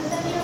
Gracias.